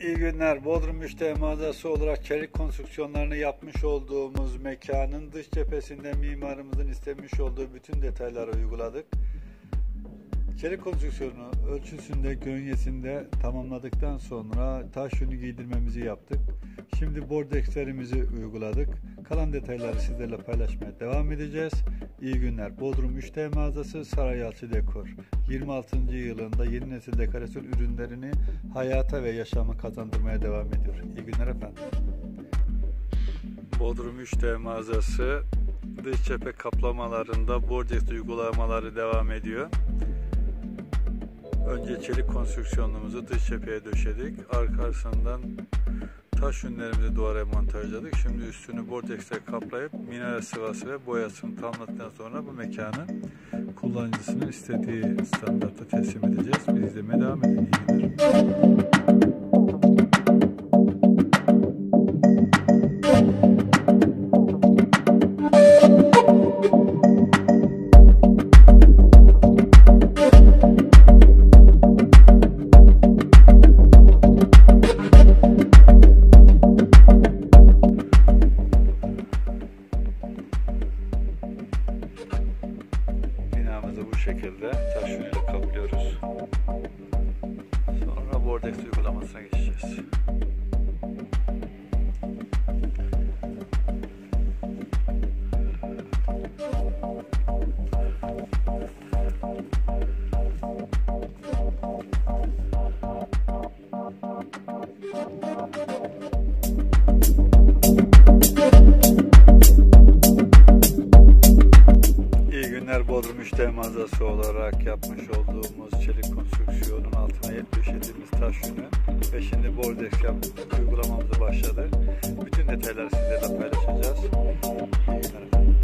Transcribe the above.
İyi günler. Bodrum Müşteri Mağazası olarak çelik konstrüksiyonlarını yapmış olduğumuz mekanın dış cephesinde mimarımızın istemiş olduğu bütün detayları uyguladık. Çelik konstrüksiyonu ölçüsünde, gönyesinde tamamladıktan sonra taş yünü giydirmemizi yaptık. Şimdi bordekslerimizi uyguladık. Kalan detayları sizlerle paylaşmaya devam edeceğiz. İyi günler. Bodrum 3D mağazası Sarayalçı Dekor. 26. yılında yeni nesil dekorasyon ürünlerini hayata ve yaşamı kazandırmaya devam ediyor. İyi günler efendim. Bodrum 3D mağazası dış cephe kaplamalarında bordex uygulamaları devam ediyor. Önce çelik konstrüksiyonumuzu dış cepheye döşedik. Arkasından taş yünlerimizi duvara montajladık. Şimdi üstünü bordexle kaplayıp minare sıvası ve boyasını tamamladıktan sonra bu mekanı kullanıcısının istediği standartta teslim edeceğiz. Biz izlemeye devam edin. İyi günler. Bu şekilde taş yünüyle kaplıyoruz. Sonra bordex uygulamasına geçeceğiz. 3D mağazası olarak yapmış olduğumuz çelik konstrüksiyonun altına döşediğimiz taş yünü ve şimdi bordex yap uygulamamızı başladı. Bütün detayları sizlerle paylaşacağız. İyi günler efendim.